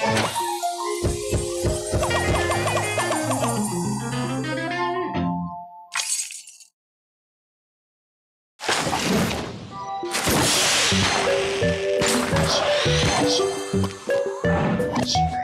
Thank しい。